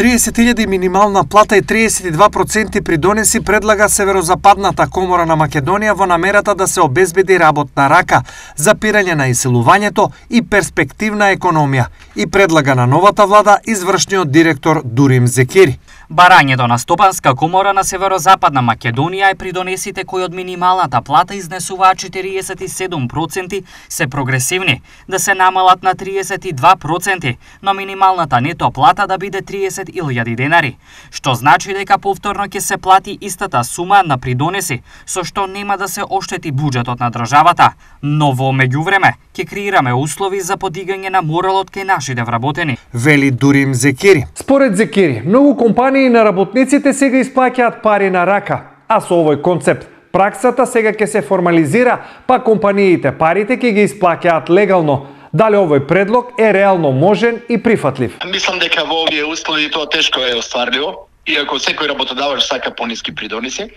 30.000 минимална плата и 32% придонеси предлага Северозападната комора на Македонија во намерата да се обезбеди работна рака, запирање на иселувањето и перспективна економија и предлага на новата влада извршниот директор Дурим Зекири. Барањето на Стопанска комора на Северозападна Македонија е придонесите кои од минималната плата изнесуваат 47% се прогресивни, да се намалат на 32%, но минималната нето плата да биде 30.000 денари, што значи дека повторно ќе се плати истата сума на придонеси, со што нема да се оштети буџетот на државата, но во меѓувреме ќе креираме услови за подигање на моралот кај нашите вработени. Вели Дурим Зекири. Според Зекири, многу компании компании на работниците сега исплаќаат пари на рака, а со овој концепт праксата сега ќе се формализира, па компаниите парите ќе ги исплаќаат легално. Дали овој предлог е реално можен и прифатлив? Мислам дека во овие услови тоа тешко е остварливо, иако секој работодавач сака пониски придониси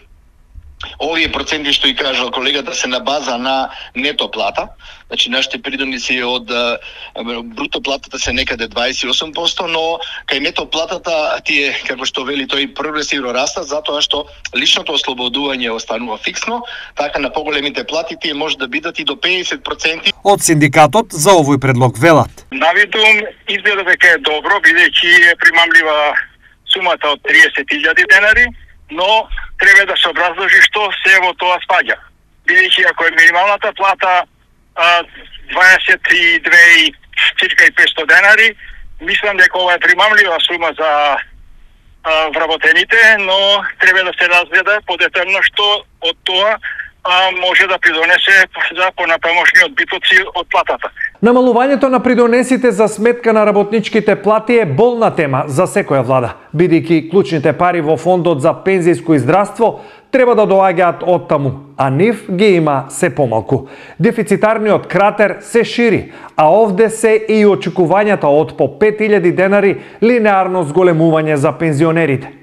овие проценти што и кажал колегата се на база на нето плата. Значи нашите придоници од бруто платата се некаде 28%, но кај нето платата тие како што вели тој прогресивно растат затоа што личното ослободување останува фиксно, така на поголемите плати тие може да бидат и до 50%. Од синдикатот за овој предлог велат. Навидум изгледа дека е добро бидејќи е примамлива сумата од 30.000 денари, но треба да се образложи што се во тоа спаѓа. Бидејќи ако е минималната плата а, 22 цирка и 500 денари, мислам дека ова е примамлива сума за а, вработените, но треба да се разгледа подетално што од тоа а, може да придонесе за понатамошниот битоци од платата. Намалувањето на придонесите за сметка на работничките плати е болна тема за секоја влада, бидејќи клучните пари во фондот за пензијско и здравство треба да доаѓаат од таму, а нив ги има се помалку. Дефицитарниот кратер се шири, а овде се и очекувањата од по 5000 денари линеарно зголемување за пензионерите.